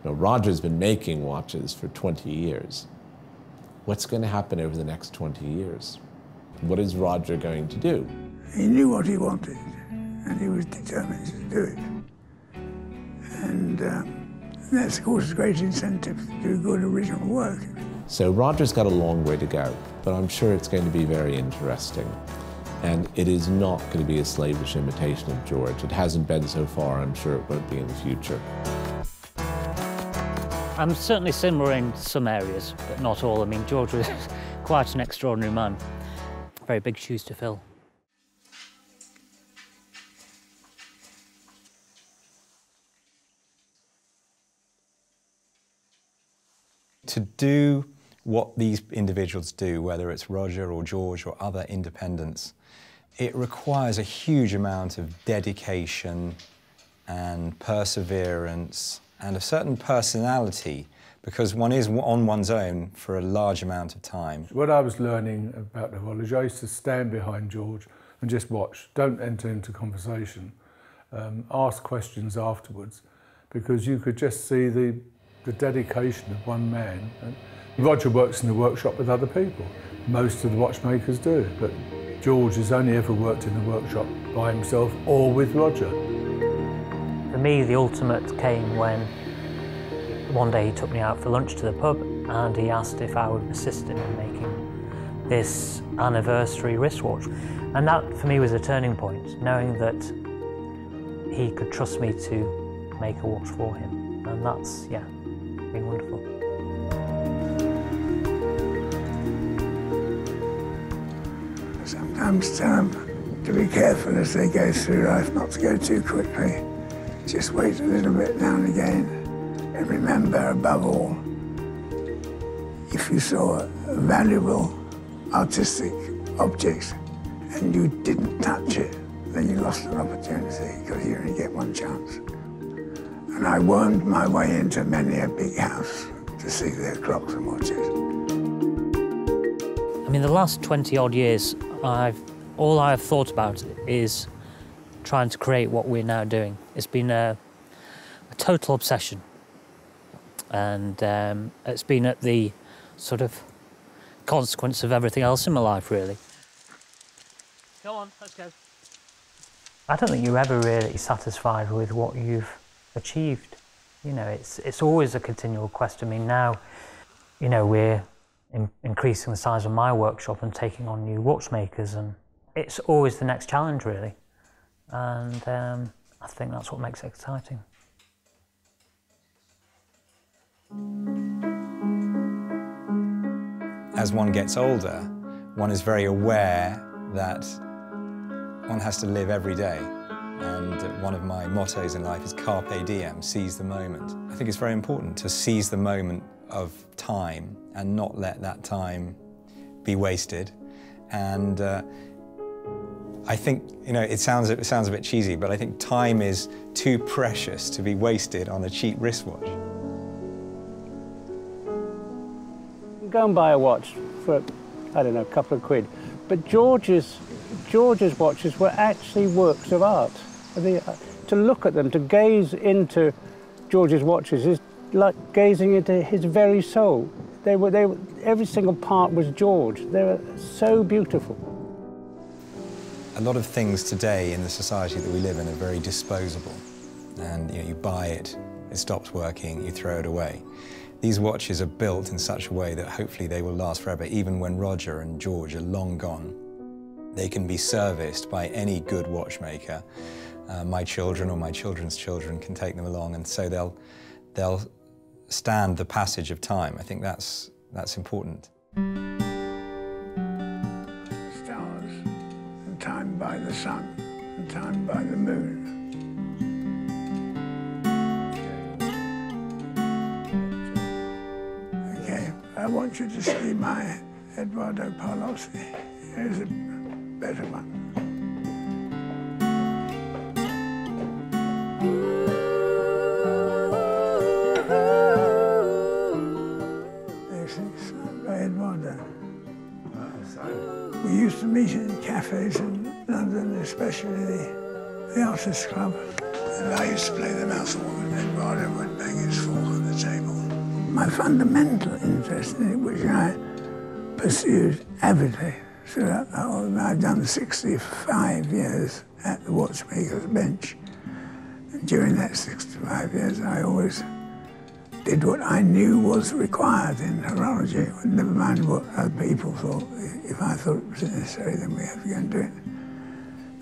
Now, Roger's been making watches for 20 years. What's going to happen over the next 20 years? What is Roger going to do? He knew what he wanted, and he was determined to do it. And um, that's, of course, a great incentive to do good original work. So Roger's got a long way to go, but I'm sure it's going to be very interesting. And it is not going to be a slavish imitation of George. It hasn't been so far, I'm sure it won't be in the future. I'm certainly similar in some areas, but not all. I mean, George was [LAUGHS] quite an extraordinary man. Very big shoes to fill. To do what these individuals do, whether it's Roger or George or other independents, it requires a huge amount of dedication and perseverance and a certain personality because one is on one's own for a large amount of time. What I was learning about the horology, I used to stand behind George and just watch. Don't enter into conversation. Um, ask questions afterwards because you could just see the, the dedication of one man. And Roger works in the workshop with other people. Most of the watchmakers do, but George has only ever worked in the workshop by himself or with Roger. For me, the ultimate came when one day he took me out for lunch to the pub and he asked if I would assist him in making this anniversary wristwatch. And that for me was a turning point, knowing that he could trust me to make a watch for him. And that's, yeah, been wonderful. Sometimes them to be careful as they go through life, not to go too quickly. Just wait a little bit now and again. And remember, above all, if you saw a valuable artistic object and you didn't touch it, then you lost an opportunity because you only get one chance. And I wormed my way into many a big house to see their clocks and watches. I mean, the last 20 odd years, I've, all I've thought about is trying to create what we're now doing. It's been a, a total obsession. And um, it's been at the sort of consequence of everything else in my life, really. Go on, let's go. I don't think you're ever really satisfied with what you've achieved. You know, it's it's always a continual quest. I mean, now, you know, we're in, increasing the size of my workshop and taking on new watchmakers, and it's always the next challenge, really. And um, I think that's what makes it exciting. As one gets older, one is very aware that one has to live every day. And one of my mottos in life is carpe diem, seize the moment. I think it's very important to seize the moment of time and not let that time be wasted. And uh, I think, you know, it sounds, it sounds a bit cheesy, but I think time is too precious to be wasted on a cheap wristwatch. Go and buy a watch for, I don't know, a couple of quid. But George's, George's watches were actually works of art. Mean, uh, to look at them, to gaze into George's watches is like gazing into his very soul. They were, they every single part was George. They were so beautiful. A lot of things today in the society that we live in are very disposable. And you, know, you buy it, it stops working, you throw it away. These watches are built in such a way that hopefully they will last forever, even when Roger and George are long gone. They can be serviced by any good watchmaker. Uh, my children or my children's children can take them along, and so they'll, they'll stand the passage of time. I think that's, that's important. Stars, time by the sun, time by the moon. I want you to see my Eduardo Paolozzi. Here's a better one. Uh, we used to meet in cafes in London, especially the, the Artists Club. And I used to play the mouth organ, and Eduardo would bang his fork on the table. My fundamental interest in it, which I pursued avidly, so I, I've done 65 years at the watchmaker's bench. And during that 65 years, I always did what I knew was required in horology, never mind what other people thought. If I thought it was necessary, then we have to go and do it.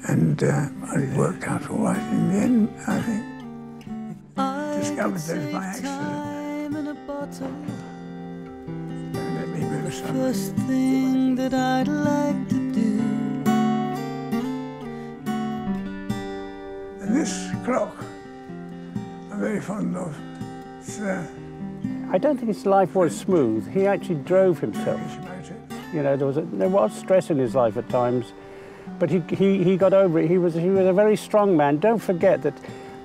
And uh, it worked out all right in the end, I think. Discovered those by accident. Don't let me move some. First thing that I'd like to do. And this clock, I'm very fond of. It's, uh, I don't think his life was smooth. He actually drove himself. You know, there was, a, there was stress in his life at times, but he, he, he got over it. He was, he was a very strong man. Don't forget that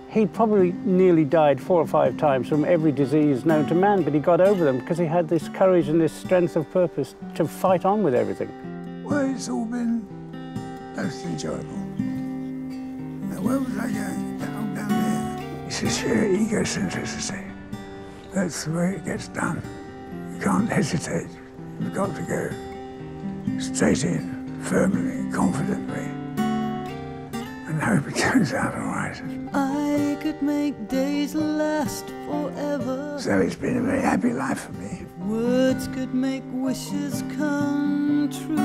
he probably nearly died four or five times from every disease known to man, but he got over them because he had this courage and this strength of purpose to fight on with everything. well, it's all been most enjoyable. Now, where was I going? Down, down there. It's just sheer egocentricity. That's the way it gets done. You can't hesitate. You've got to go straight in, firmly, confidently, [LAUGHS] and hope it turns out all right. I could make days last forever. So it's been a very happy life for me. Words could make wishes come true.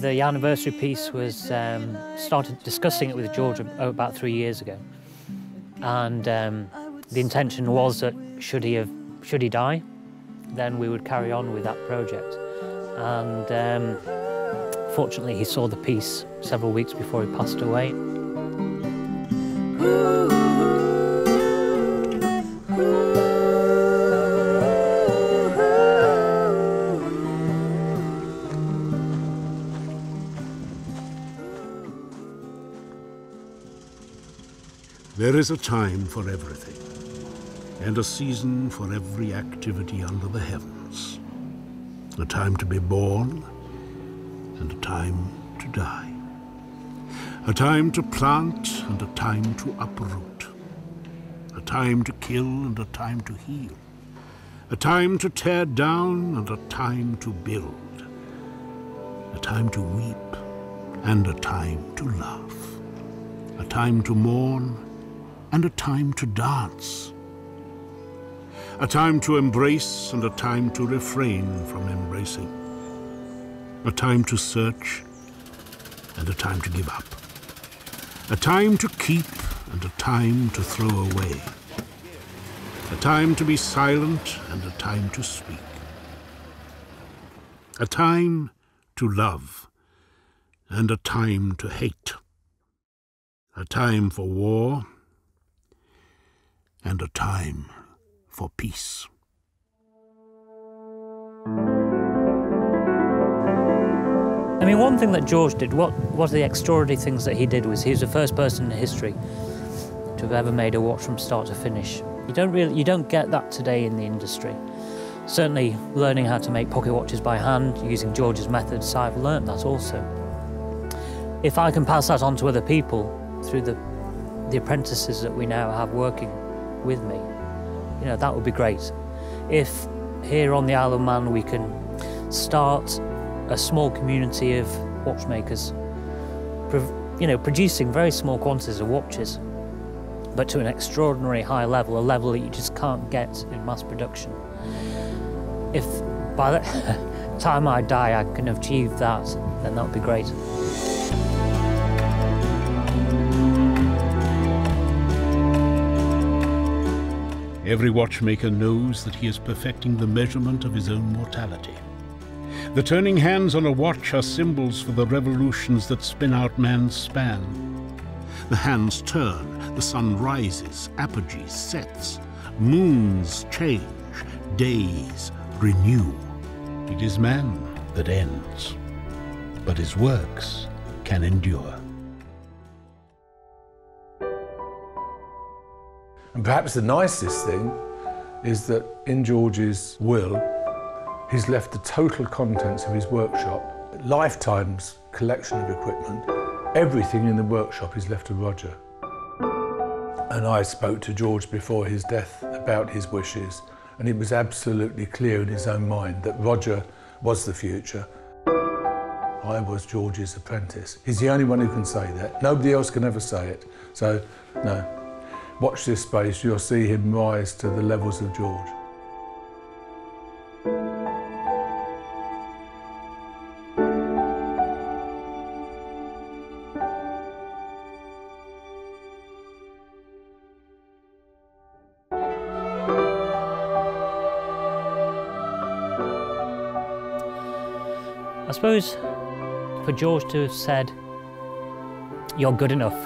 The anniversary piece was um, started discussing it with George about three years ago, and um, the intention was that should he have should he die, then we would carry on with that project. And um, Unfortunately, he saw the piece several weeks before he passed away. There is a time for everything, and a season for every activity under the heavens. A time to be born, and a time to die. A time to plant, and a time to uproot. A time to kill, and a time to heal. A time to tear down, and a time to build. A time to weep, and a time to laugh. A time to mourn, and a time to dance. A time to embrace and a time to refrain from embracing. A time to search and a time to give up. A time to keep and a time to throw away. A time to be silent and a time to speak. A time to love and a time to hate. A time for war and a time for peace. Mean, one thing that George did, what was the extraordinary things that he did was he was the first person in history to have ever made a watch from start to finish. You don't really, you don't get that today in the industry. Certainly, learning how to make pocket watches by hand using George's methods, I've learnt that also. If I can pass that on to other people through the the apprentices that we now have working with me, you know, that would be great. If here on the Isle of Man we can start a small community of watchmakers, you know, producing very small quantities of watches, but to an extraordinary high level, a level that you just can't get in mass production. If by the [LAUGHS] time I die I can achieve that, then that would be great. Every watchmaker knows that he is perfecting the measurement of his own mortality. The turning hands on a watch are symbols for the revolutions that spin out man's span. The hands turn, the sun rises, apogee sets, moons change, days renew. It is man that ends, but his works can endure. And perhaps the nicest thing is that in George's will, he's left the total contents of his workshop, lifetime's collection of equipment, everything in the workshop is left to Roger. And I spoke to George before his death about his wishes, and it was absolutely clear in his own mind that Roger was the future. I was George's apprentice. He's the only one who can say that. Nobody else can ever say it. So, no. Watch this space, you'll see him rise to the levels of George. Suppose for George to have said, you're good enough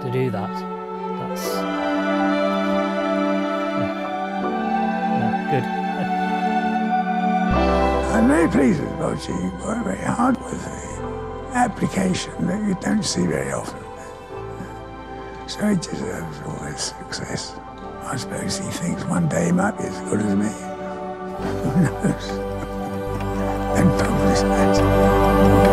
to do that, that's yeah, good. [LAUGHS] I'm very pleased with Roger. Worked very hard with the application that you don't see very often. So he deserves all this success. I suppose he thinks one day he might be as good as me. [LAUGHS] Who knows? Publish that.